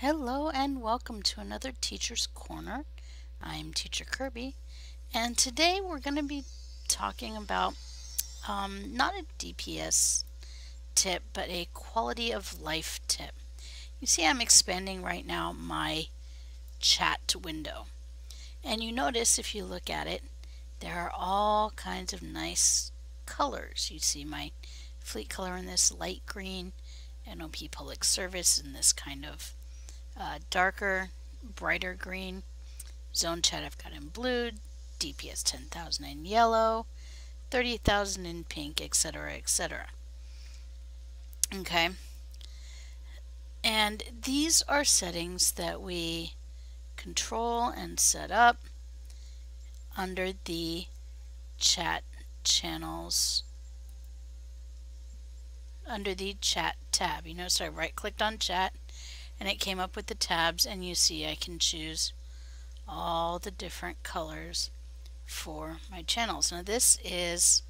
Hello and welcome to another Teacher's Corner. I'm Teacher Kirby and today we're going to be talking about um, not a DPS tip but a quality of life tip. You see I'm expanding right now my chat window and you notice if you look at it there are all kinds of nice colors. You see my fleet color in this light green, NOP Public Service in this kind of uh, darker, brighter green. Zone chat I've got in blue, DPS 10,000 in yellow, 30,000 in pink, etc., etc. Okay. And these are settings that we control and set up under the chat channels under the chat tab. You notice I right clicked on chat and it came up with the tabs and you see I can choose all the different colors for my channels. Now this is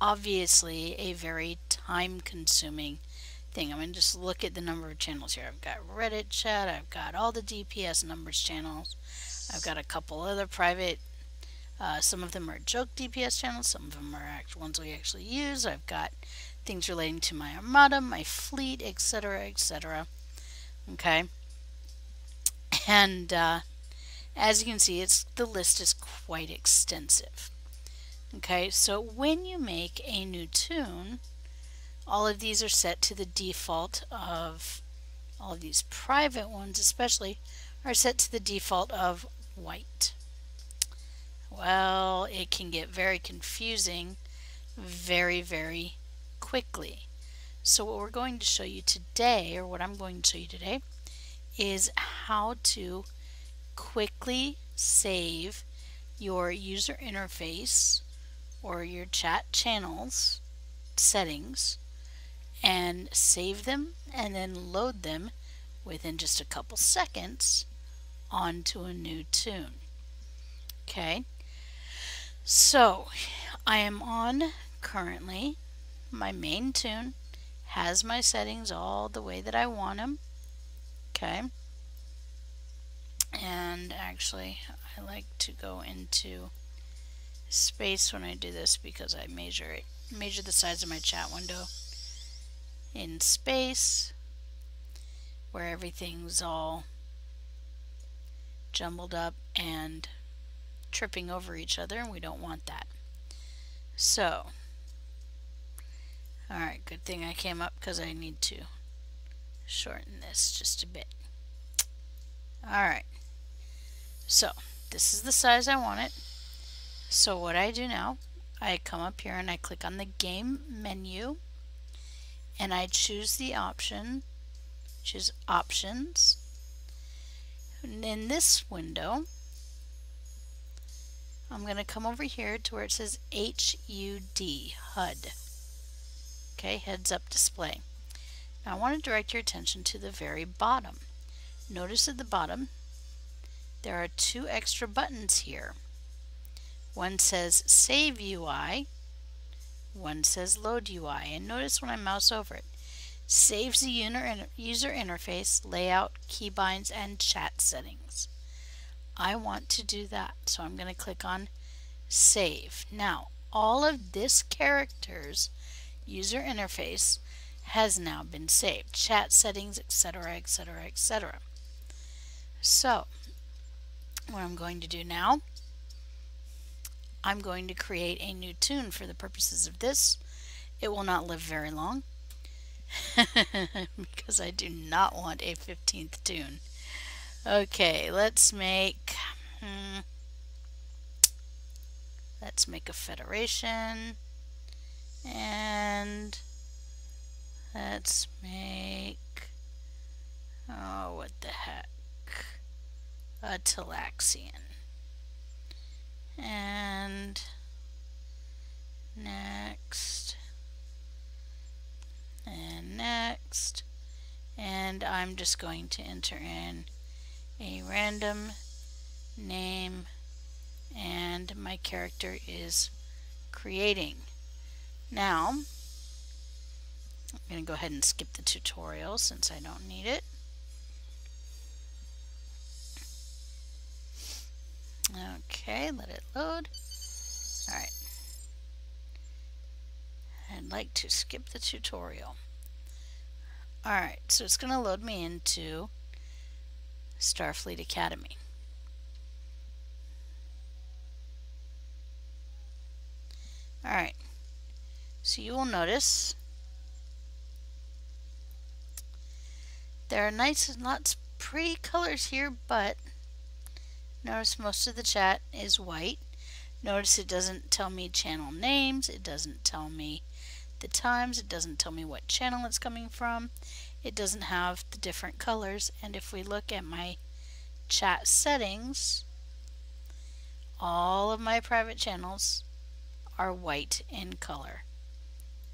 obviously a very time consuming thing. I'm going to just look at the number of channels here. I've got Reddit chat, I've got all the DPS numbers channels, I've got a couple other private, uh, some of them are joke DPS channels, some of them are ones we actually use. I've got things relating to my armada, my fleet, etc., etc. Okay. And uh, as you can see, it's the list is quite extensive. Okay, so when you make a new toon all of these are set to the default of, all of these private ones especially, are set to the default of white. Well, it can get very confusing very, very quickly. So what we're going to show you today, or what I'm going to show you today, is how to quickly save your user interface or your chat channels settings and save them and then load them within just a couple seconds onto a new toon. Okay, so I am on currently my main toon has my settings all the way that I want them. Okay. And actually, I like to go into space when I do this because I measure it, measure the size of my chat window in space where everything's all jumbled up and tripping over each other and we don't want that. So Alright, good thing I came up because I need to shorten this just a bit. Alright, so this is the size I want it. So what I do now, I come up here and I click on the game menu and I choose the option, choose options. And in this window, I'm going to come over here to where it says HUD, HUD. Okay, heads up display. Now I want to direct your attention to the very bottom. Notice at the bottom there are two extra buttons here. One says Save UI, one says Load UI, and notice when I mouse over it, saves the user interface, layout, keybinds, and chat settings. I want to do that, so I'm going to click on Save. Now, all of this characters user interface has now been saved. Chat settings, etc., etc., etc. So, what I'm going to do now, I'm going to create a new toon for the purposes of this. It will not live very long because I do not want a 15th toon. Okay, let's make hmm, let's make a federation. And let's make, oh, what the heck, a Talaxian. And next, and next, and I'm just going to enter in a random name and my character is creating. Now, I'm going to go ahead and skip the tutorial since I don't need it. Okay, let it load. Alright. I'd like to skip the tutorial. Alright, so it's going to load me into Starfleet Academy. Alright, so you will notice there are nice and lots of pretty colors here, but notice most of the chat is white. Notice it doesn't tell me channel names, it doesn't tell me the times, it doesn't tell me what channel it's coming from, it doesn't have the different colors, and if we look at my chat settings, all of my private channels are white in color.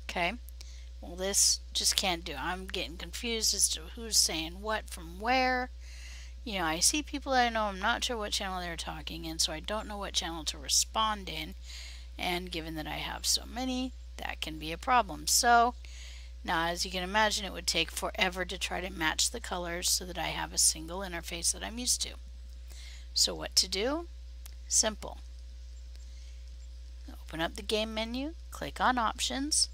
Okay, well this just can't do. I'm getting confused as to who's saying what from where. You know, I see people that I know, I'm not sure what channel they're talking in, so I don't know what channel to respond in. And given that I have so many, that can be a problem. So now as you can imagine it would take forever to try to match the colors so that I have a single interface that I'm used to. So what to do? Simple. Open up the game menu, click on options,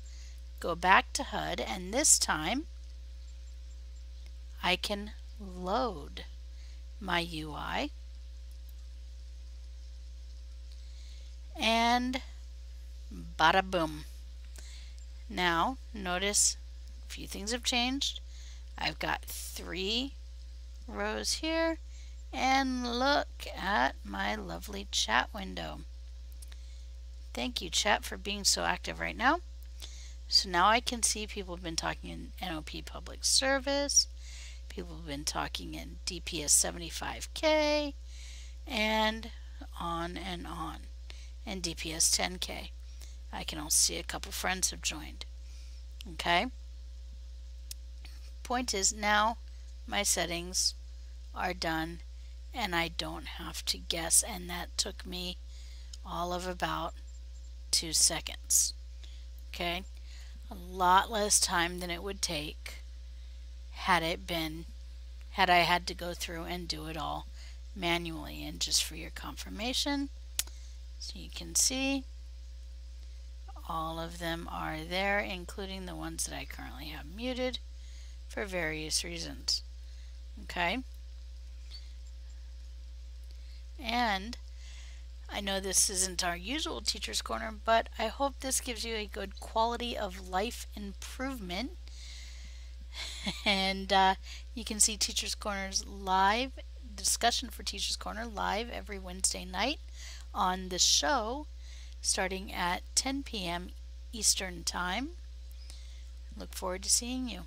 go back to HUD and this time I can load my UI and bada boom. Now, notice a few things have changed. I've got three rows here, and look at my lovely chat window. Thank you, chat, for being so active right now. So now I can see people have been talking in NOP Public Service, people have been talking in DPS 75K, and on and on, and DPS 10K. I can also see a couple friends have joined. Okay. Point is now my settings are done and I don't have to guess and that took me all of about two seconds. Okay. A lot less time than it would take had it been had I had to go through and do it all manually and just for your confirmation so you can see all of them are there, including the ones that I currently have muted for various reasons. Okay? And I know this isn't our usual Teacher's Corner, but I hope this gives you a good quality of life improvement. and uh, you can see Teacher's Corner's live discussion for Teacher's Corner live every Wednesday night on the show starting at 10 p.m. Eastern Time. Look forward to seeing you.